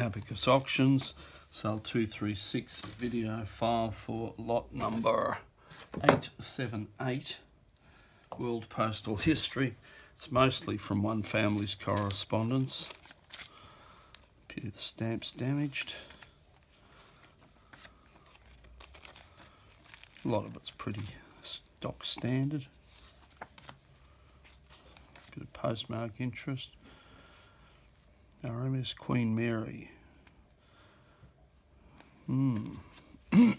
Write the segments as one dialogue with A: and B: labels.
A: Abacus Auctions, sale 236 video file for lot number 878, World Postal History. It's mostly from one family's correspondence. Pity the stamp's damaged. A lot of it's pretty stock standard. Bit of postmark interest. RMS Queen Mary. Hmm.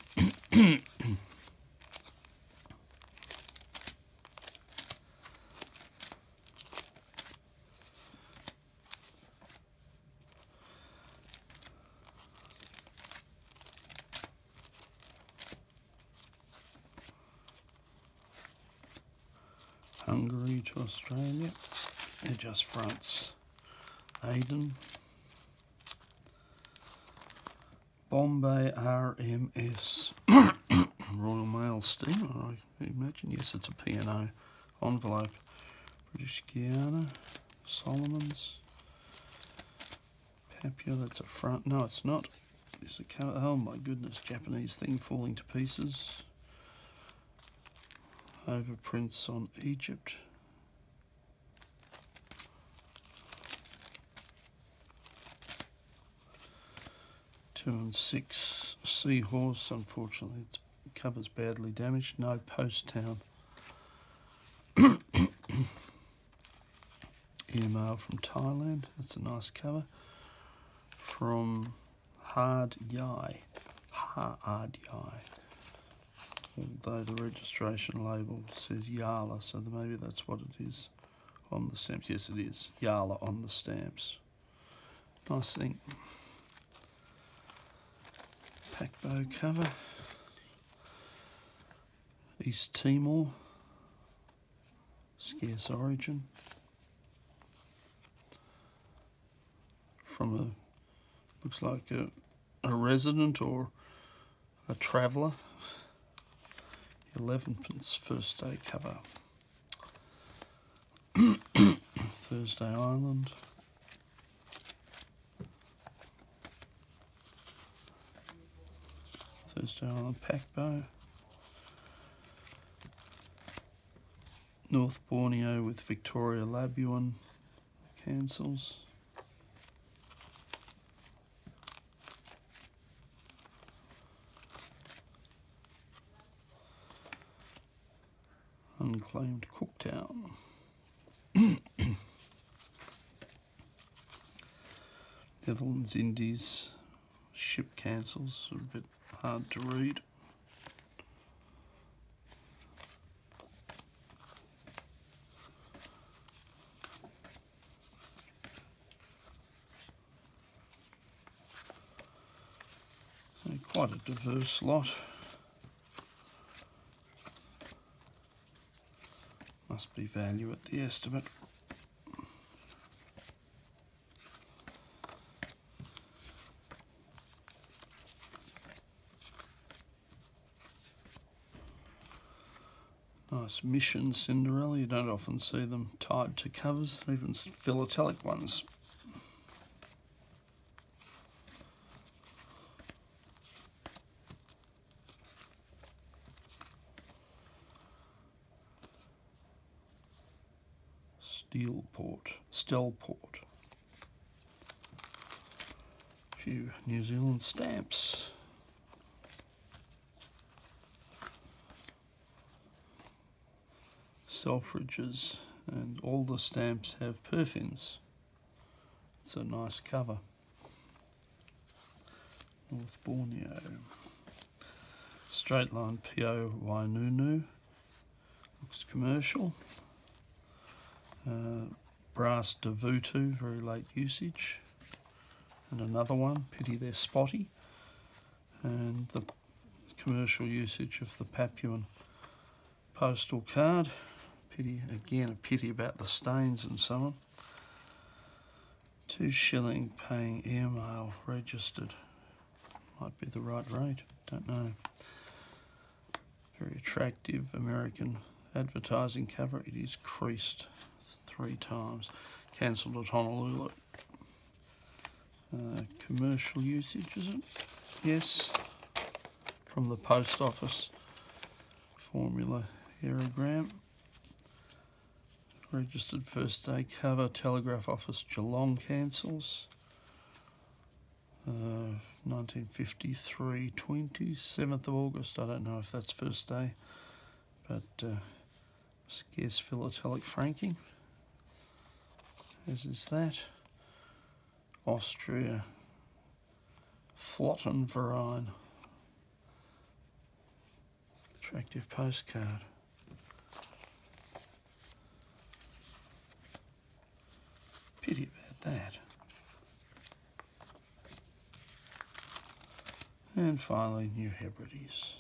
A: Hungary to Australia. They're just fronts. Aden. Bombay RMS. Royal Mail Steamer, I imagine. Yes, it's a P&O envelope. British Guiana. Solomons. Papua, that's a front. No, it's not. It's a cover. Oh my goodness, Japanese thing falling to pieces. Overprints on Egypt. Two and six Seahorse. Unfortunately, its cover's badly damaged. No Post Town. Email from Thailand. That's a nice cover. From Hat Yai. Hat Yai. Although the registration label says Yala, so maybe that's what it is on the stamps. Yes, it is. Yala on the stamps. Nice thing. Paquebot cover. East Timor. Scarce origin. From a, looks like a, a resident or a traveller. 11pence first day cover. Thursday Island. Thursday Island Paquebot. North Borneo with Victoria Labuan cancels. Unclaimed Cooktown. Netherlands, Indies, ship cancels, a bit hard to read. So quite a diverse lot. Must be value at the estimate. Nice mission Cinderella. You don't often see them tied to covers, even philatelic ones. Steelport, Stelport. A few New Zealand stamps. Selfridges and all the stamps have perfins. It's a nice cover. North Borneo. Straight line PO Wainunu. Looks commercial. Uh, brass Davutu, very late usage. And another one, pity they're spotty. And the commercial usage of the Papuan postal card. Pity, again, a pity about the stains and so on. Two shilling paying airmail registered. Might be the right rate, don't know. Very attractive American advertising cover. It is creased three times. Cancelled at Honolulu. Uh, commercial usage, is it? Yes. From the post office formula aerogram. Registered first day cover, Telegraph Office Geelong cancels. Uh, 1953, 27th of August. I don't know if that's first day, but uh, scarce philatelic franking, as is that. Austria, Flottenverein. Attractive postcard. Pity about that. And finally, New Hebrides.